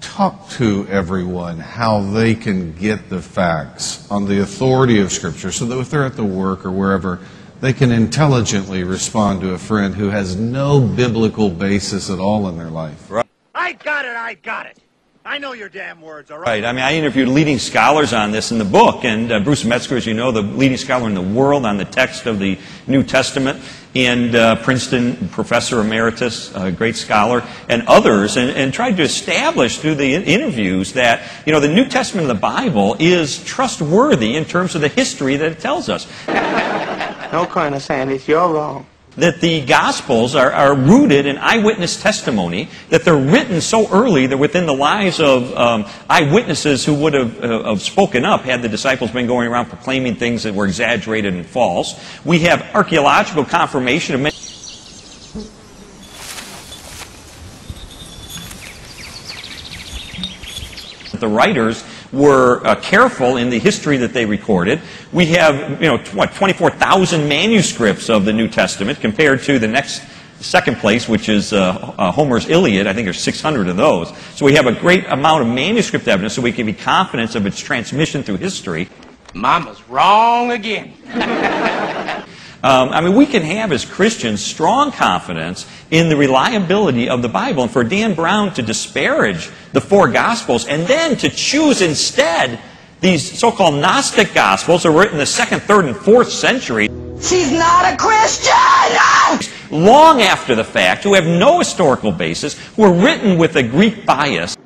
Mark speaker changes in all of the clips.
Speaker 1: talk to everyone how they can get the facts on the authority of Scripture so that if they're at the work or wherever, they can intelligently respond to a friend who has no biblical basis at all in their life.
Speaker 2: I got it, I got it. I know your damn words, all
Speaker 3: Right. right? I mean, I interviewed leading scholars on this in the book, and uh, Bruce Metzger, as you know, the leading scholar in the world on the text of the New Testament, and uh, Princeton professor emeritus, a great scholar, and others, and, and tried to establish through the in- interviews that you know the New Testament of the Bible is trustworthy in terms of the history that it tells us.
Speaker 4: No, Colonel Sanders, you're wrong.
Speaker 3: That the Gospels are, are rooted in eyewitness testimony, that they're written so early that within the lives of um, eyewitnesses who would have, uh, have spoken up had the disciples been going around proclaiming things that were exaggerated and false. We have archaeological confirmation of many. The writers were uh, careful in the history that they recorded. We have, you know, what, 24,000 manuscripts of the New Testament compared to the next second place, which is uh, uh, Homer's Iliad. I think there's 600 of those. So we have a great amount of manuscript evidence so we can be confident of its transmission through history.
Speaker 4: Mama's wrong again.
Speaker 3: Um, I mean, we can have as Christians strong confidence in the reliability of the Bible. And for Dan Brown to disparage the four Gospels and then to choose instead these so called Gnostic Gospels that were written in the second, third, and fourth century,
Speaker 5: She's not a Christian!
Speaker 3: long after the fact, who have no historical basis, who are written with a Greek bias,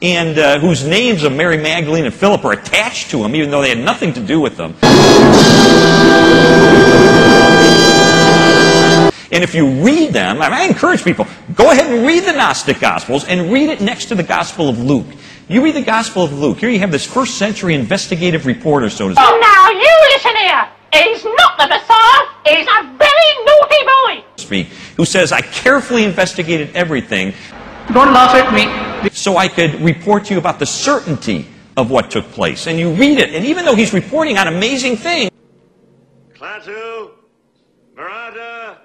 Speaker 3: and uh, whose names of Mary Magdalene and Philip are attached to them, even though they had nothing to do with them. And if you read them, I, mean, I encourage people, go ahead and read the Gnostic Gospels and read it next to the Gospel of Luke. You read the Gospel of Luke. Here you have this first century investigative reporter, so to speak.
Speaker 6: Now you listen here. He's not the Messiah. He's a very naughty boy.
Speaker 3: speak, who says, I carefully investigated everything
Speaker 4: Don't laugh at me.
Speaker 3: so I could report to you about the certainty of what took place. And you read it, and even though he's reporting on amazing things,
Speaker 2: Klaatu, Barada.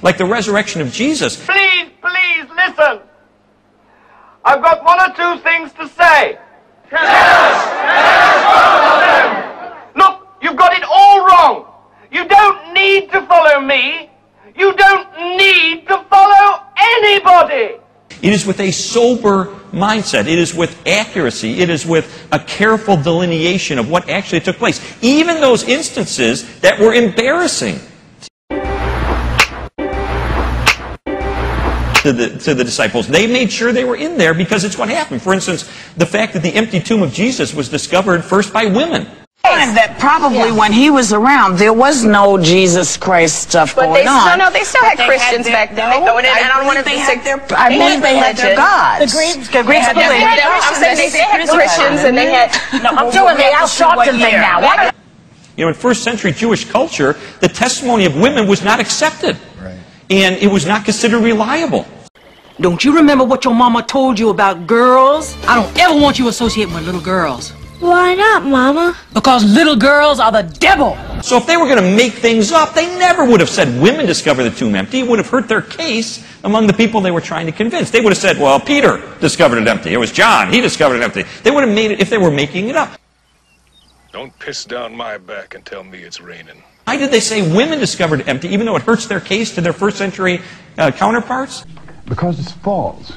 Speaker 3: like the resurrection of Jesus,
Speaker 4: Please, please, listen. I've got one or two things to say. Look, you've got it all wrong. You don't need to follow me. You don't need to follow anybody.
Speaker 3: it is with a sober mindset. It is with accuracy. It is with a careful delineation of what actually took place. Even those instances that were embarrassing to the, to the disciples, they made sure they were in there because it's what happened. For instance, the fact that the empty tomb of Jesus was discovered first by women.
Speaker 5: That probably when he was around, there was no Jesus Christ stuff
Speaker 7: But
Speaker 5: going
Speaker 7: they,
Speaker 5: on.
Speaker 7: no, no, they still
Speaker 5: But
Speaker 7: had
Speaker 5: they
Speaker 7: Christians
Speaker 5: their-
Speaker 7: back then. They,
Speaker 5: no,
Speaker 7: and I don't want to
Speaker 5: believe
Speaker 7: be
Speaker 5: they
Speaker 7: sick.
Speaker 5: had their, I believe they had their gods.
Speaker 7: The Greeks, the Greeks
Speaker 5: had their
Speaker 7: believed.
Speaker 5: religion.
Speaker 7: I'm saying they, they had Christians and they had.
Speaker 5: No, I'm doing the Al Sharpton thing now. What?
Speaker 3: You know, in first century Jewish culture, the testimony of women was not accepted.
Speaker 1: Right.
Speaker 3: And it was not considered reliable.
Speaker 8: Don't you remember what your mama told you about girls? I don't ever want you associating with little girls.
Speaker 9: Why not, Mama?
Speaker 8: Because little girls are the devil.
Speaker 3: So if they were going to make things up, they never would have said women discovered the tomb empty. It would have hurt their case among the people they were trying to convince. They would have said, well, Peter discovered it empty. It was John. He discovered it empty. They would have made it if they were making it up.
Speaker 10: Don't piss down my back and tell me it's raining.
Speaker 3: Why did they say women discovered it empty, even though it hurts their case to their first century uh, counterparts?
Speaker 11: Because it's false.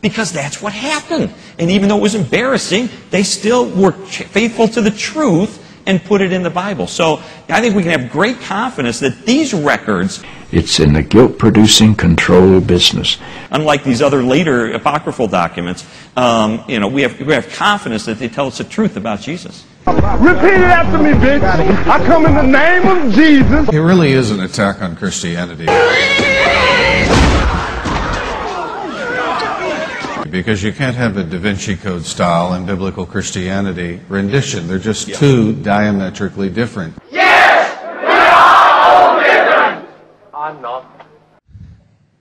Speaker 3: Because that's what happened. And even though it was embarrassing, they still were faithful to the truth and put it in the Bible. So I think we can have great confidence that these records,
Speaker 11: It's in the guilt producing control business.
Speaker 3: unlike these other later apocryphal documents, um, you know, we have, we have confidence that they tell us the truth about Jesus.
Speaker 12: Repeat it after me, bitch. I come in the name of Jesus.
Speaker 1: It really is an attack on Christianity. Because you can't have a Da Vinci Code style and biblical Christianity rendition. They're just two diametrically different. Yes! we are all different.
Speaker 4: I'm not.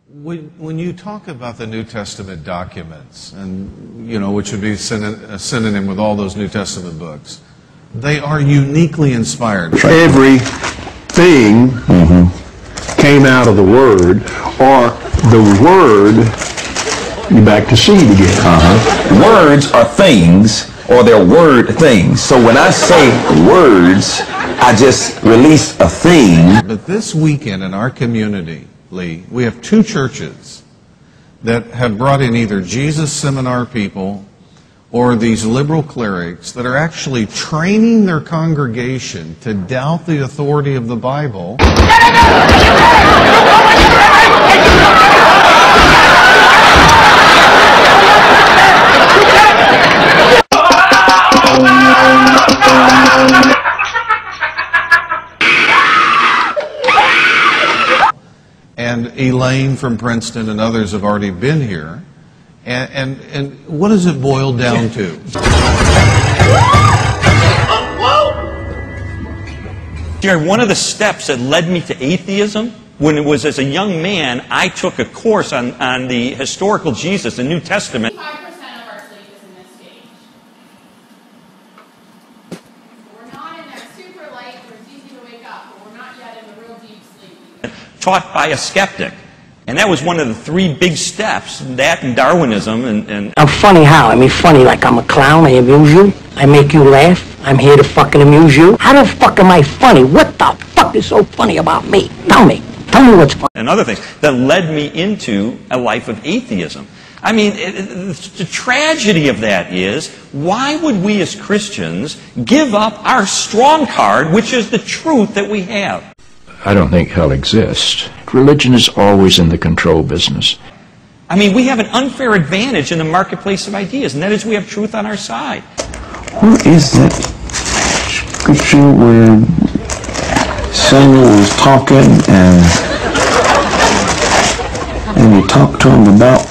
Speaker 1: When, when you talk about the New Testament documents, and you know, which would be a synonym with all those New Testament books, they are uniquely inspired.
Speaker 13: Everything mm-hmm.
Speaker 11: came out of the Word, or the Word, you back to seed again.
Speaker 13: Uh-huh. Words are things, or they're word things. So when I say words, I just release a thing.
Speaker 1: But this weekend in our community, Lee, we have two churches that have brought in either Jesus seminar people or these liberal clerics that are actually training their congregation to doubt the authority of the Bible. And Elaine from Princeton and others have already been here. And, and, and what does it boil down to?
Speaker 3: Jerry, one of the steps that led me to atheism, when it was as a young man, I took a course on, on the historical Jesus, the New Testament. Taught by a skeptic. And that was one of the three big steps, that and Darwinism. And, and
Speaker 14: I'm funny how? I mean, funny like I'm a clown, I amuse you, I make you laugh, I'm here to fucking amuse you. How the fuck am I funny? What the fuck is so funny about me? Tell me. Tell me what's funny.
Speaker 3: and other things that led me into a life of atheism. I mean, it, it, the tragedy of that is, why would we as Christians give up our strong card, which is the truth that we have?
Speaker 11: I don't think hell exists. Religion is always in the control business.
Speaker 3: I mean, we have an unfair advantage in the marketplace of ideas, and that is we have truth on our side.
Speaker 13: What is that scripture where Samuel was talking and and he talked to him about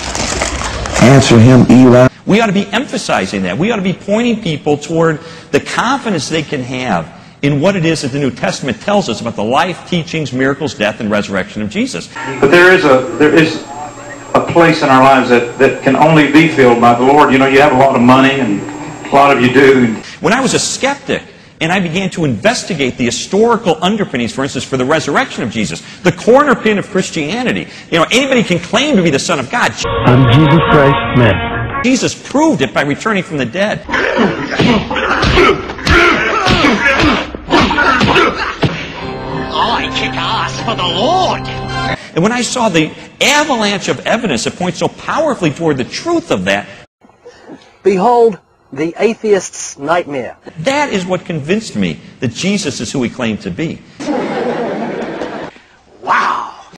Speaker 13: answer him Eli?
Speaker 3: We ought to be emphasizing that. We ought to be pointing people toward the confidence they can have in what it is that the New Testament tells us about the life, teachings, miracles, death, and resurrection of Jesus.
Speaker 15: But there is a there is a place in our lives that, that can only be filled by the Lord. You know, you have a lot of money and a lot of you do.
Speaker 3: When I was a skeptic and I began to investigate the historical underpinnings, for instance, for the resurrection of Jesus, the corner pin of Christianity, you know, anybody can claim to be the Son of God.
Speaker 12: I'm Jesus Christ, man.
Speaker 3: Jesus proved it by returning from the dead.
Speaker 2: I kick ass for the Lord.
Speaker 3: And when I saw the avalanche of evidence that points so powerfully toward the truth of that,
Speaker 16: Behold the atheist's nightmare.
Speaker 3: that is what convinced me that Jesus is who he claimed to be.